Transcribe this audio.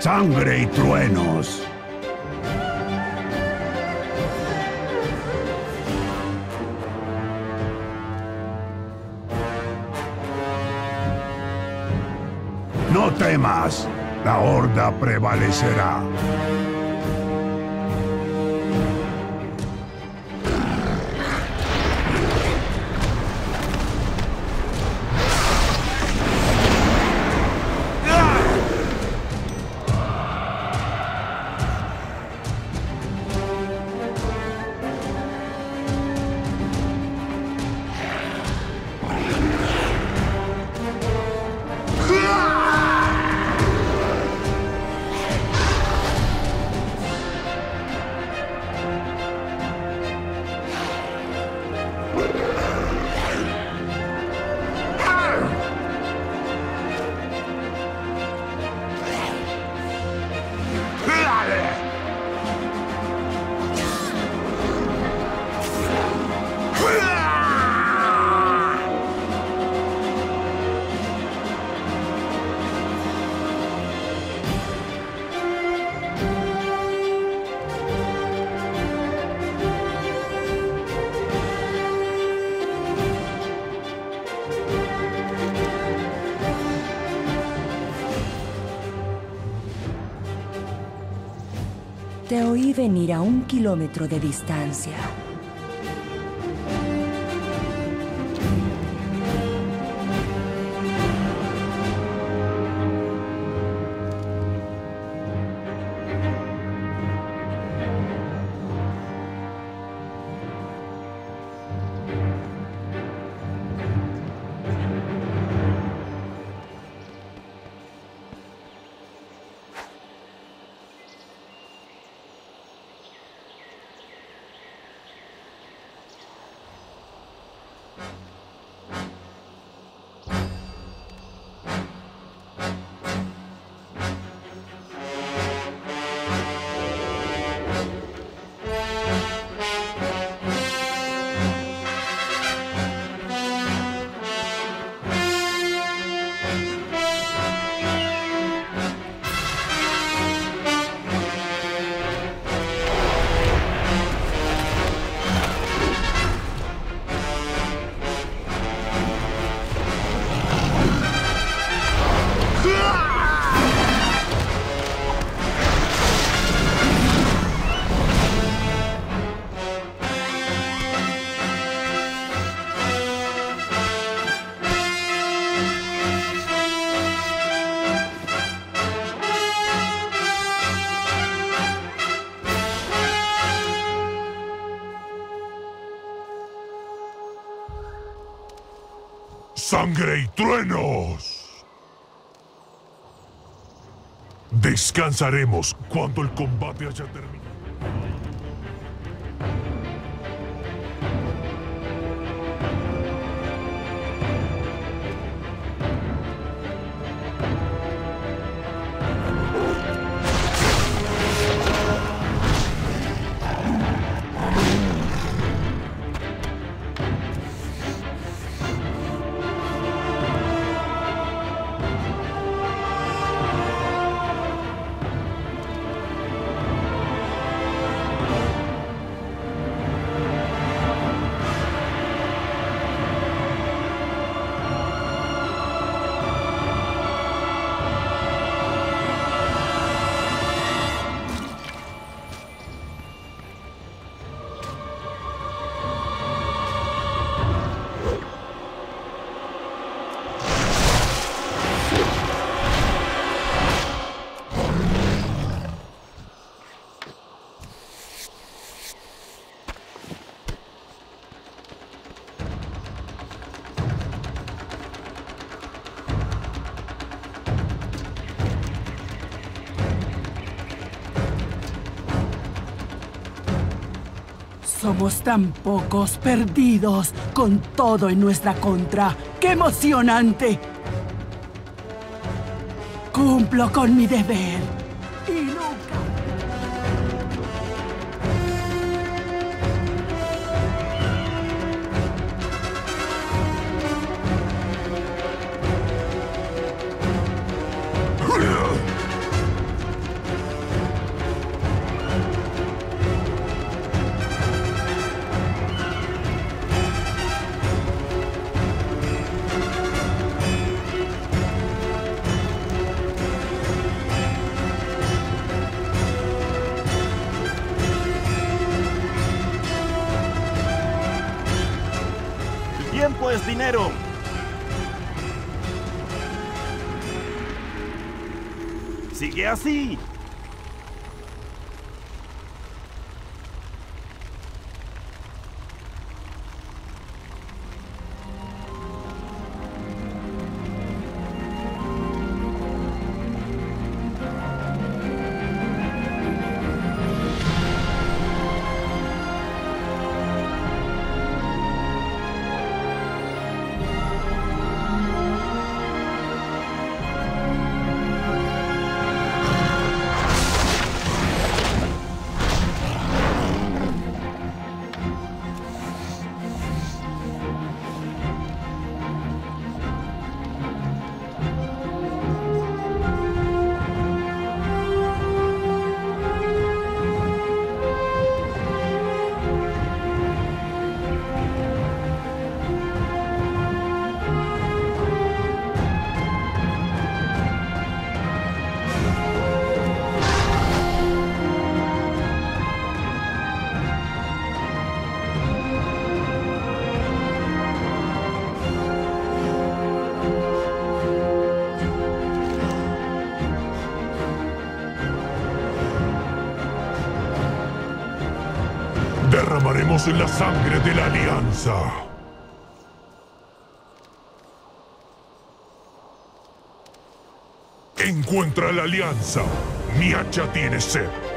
Sangre y truenos. No temas, la horda prevalecerá. Te oí venir a un kilómetro de distancia. ¡Sangre y truenos! Descansaremos cuando el combate haya terminado. Somos tan pocos perdidos con todo en nuestra contra. ¡Qué emocionante! Cumplo con mi deber. Es dinero. Sigue así. Derramaremos la sangre de la alianza. Encuentra la alianza. Mi hacha tiene sed.